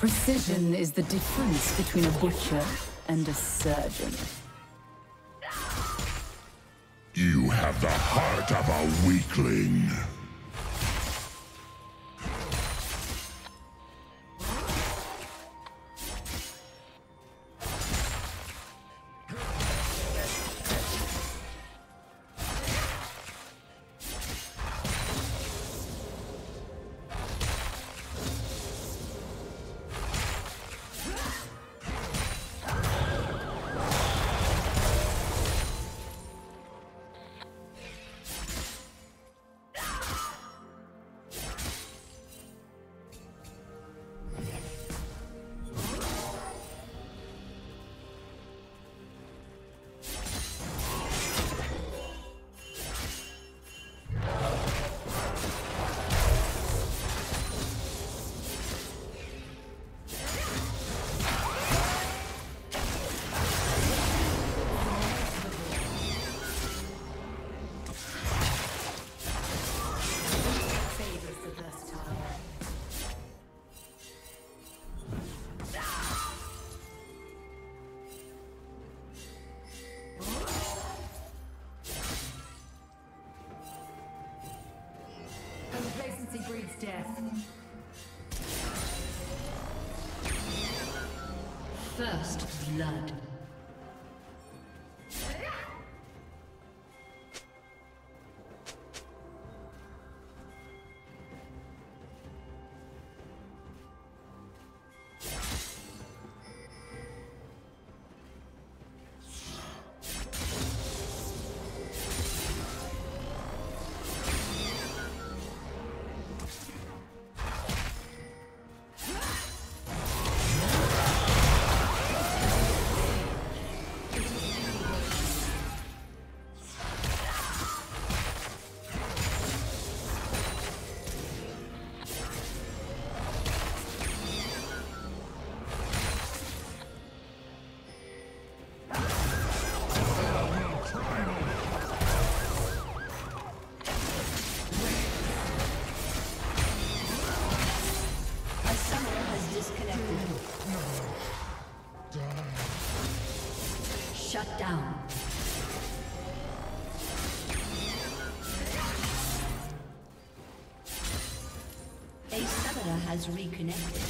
Precision is the difference between a butcher and a surgeon. You have the heart of a weakling. Blood. Has reconnected.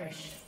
Perish.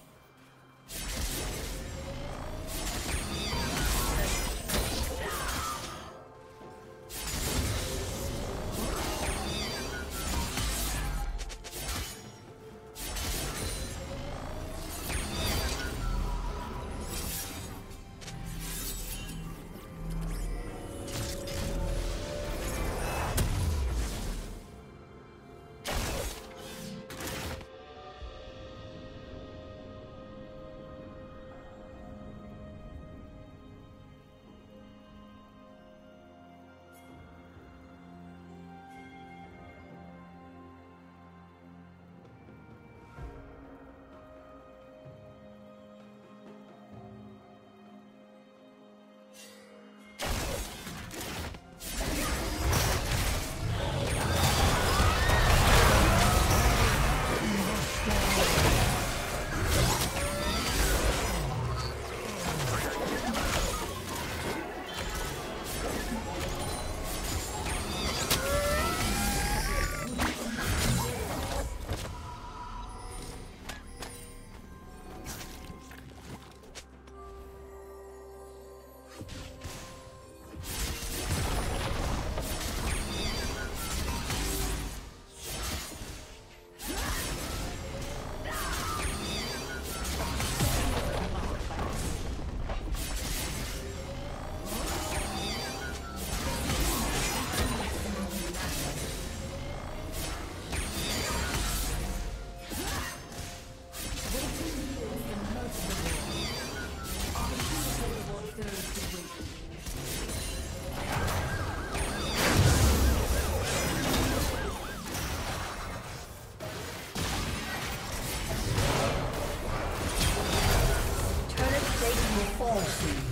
Mercy.